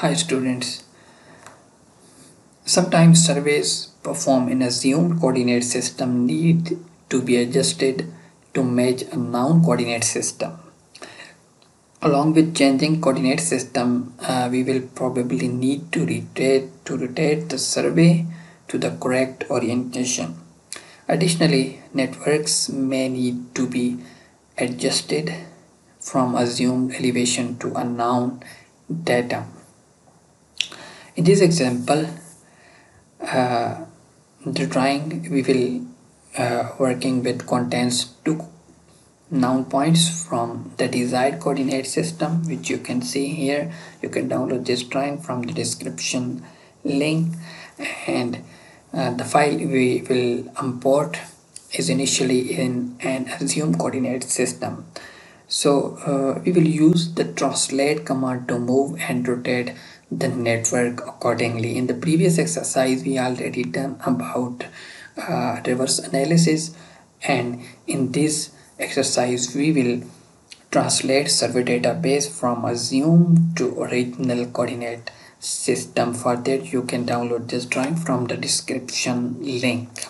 Hi students. Sometimes surveys performed in assumed coordinate system need to be adjusted to match a known coordinate system. Along with changing coordinate system, uh, we will probably need to rotate, to rotate the survey to the correct orientation. Additionally, networks may need to be adjusted from assumed elevation to unknown data. In this example, uh, the drawing we will uh, working with contains two known points from the desired coordinate system which you can see here. You can download this drawing from the description link. And uh, the file we will import is initially in an assumed coordinate system. So uh, we will use the translate command to move and rotate the network accordingly. In the previous exercise we already done about uh, traverse analysis. And in this exercise we will translate survey database from assumed to original coordinate system. For that you can download this drawing from the description link.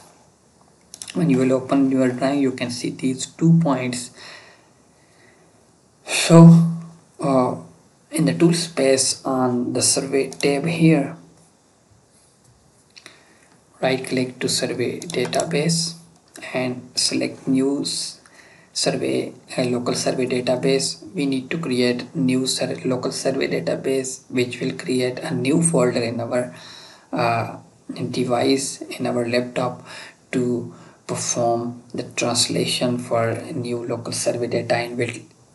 When you will open your drawing you can see these two points. So uh, in the tool space on the survey tab here. Right click to survey database and select new survey a local survey database. We need to create new sur local survey database which will create a new folder in our uh, device in our laptop to perform the translation for new local survey data and will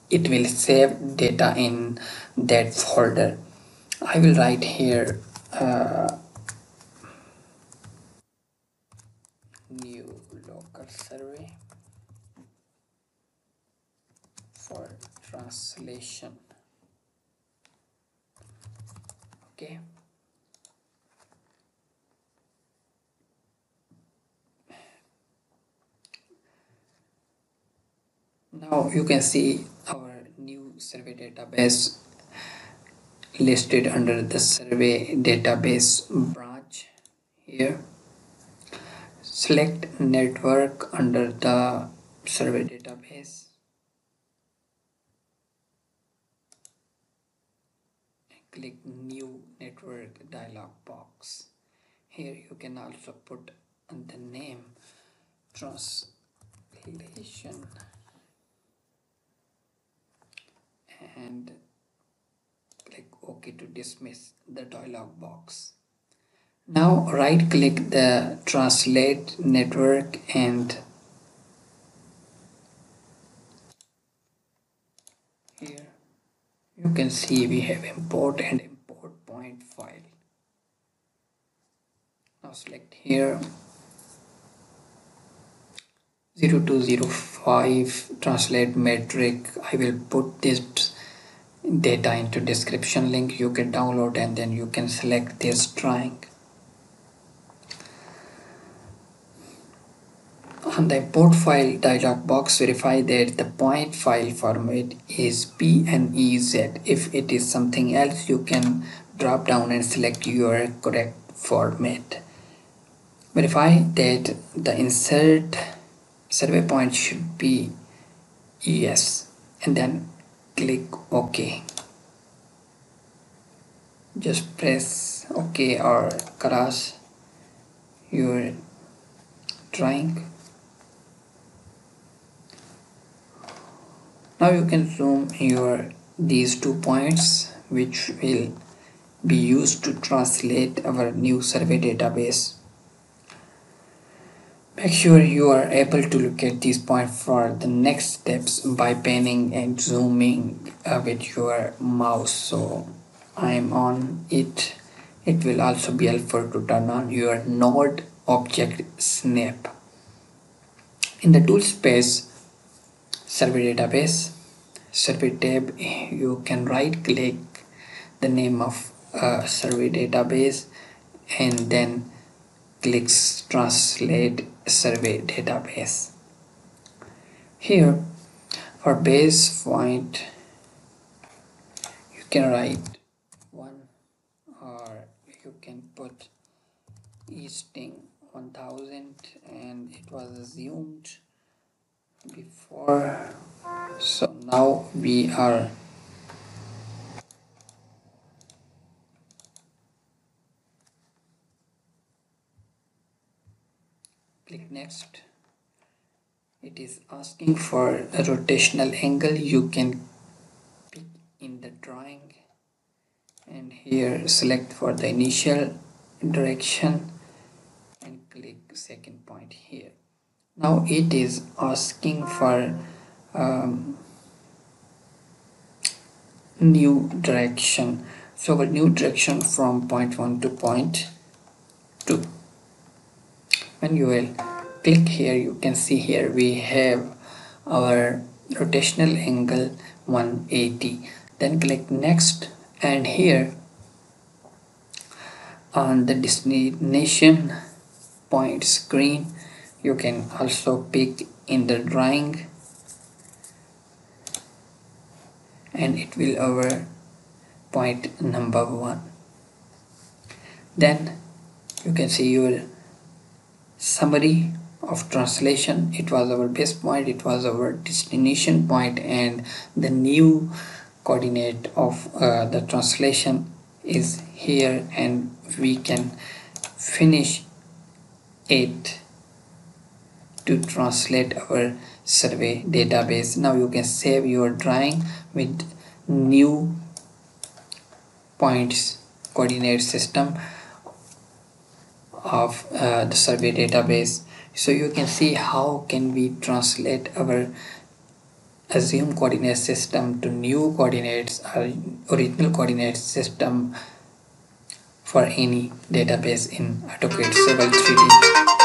it will save data in that folder. I will write here uh, new local survey for translation. Okay. Now you can see our new survey database listed under the survey database branch here. Select network under the survey database. Click new network dialog box. Here you can also put the name translation and OK to dismiss the dialog box. Now right click the translate network and here you can see we have import and import point file. Now select here 0205 translate metric I will put this data into description link you can download and then you can select this drawing. On the import file dialog box verify that the point file format is pnez if it is something else you can drop down and select your correct format. Verify that the insert survey point should be yes and then click ok. Just press ok or cross your drawing. Now you can zoom your these two points which will be used to translate our new survey database Make sure you are able to look at these points for the next steps by panning and zooming uh, with your mouse. So I'm on it. It will also be helpful to turn on your node object snap. In the tool space, survey database, survey tab, you can right click the name of a survey database and then clicks translate survey database. Here for base point you can write 1 or you can put easting 1000 and it was assumed before so now we are click next. It is asking for a rotational angle. You can pick in the drawing. And here select for the initial direction and click second point here. Now it is asking for um, new direction. So a new direction from point 1 to point 2 when you will click here you can see here we have our rotational angle 180 then click next and here on the destination point screen you can also pick in the drawing and it will over point number one. Then you can see your summary of translation. It was our base point it was our destination point and the new coordinate of uh, the translation is here and we can finish it to translate our survey database. Now you can save your drawing with new points coordinate system of uh, the survey database. So you can see how can we translate our assumed coordinate system to new coordinates or original coordinate system for any database in AutoCAD Civil 3D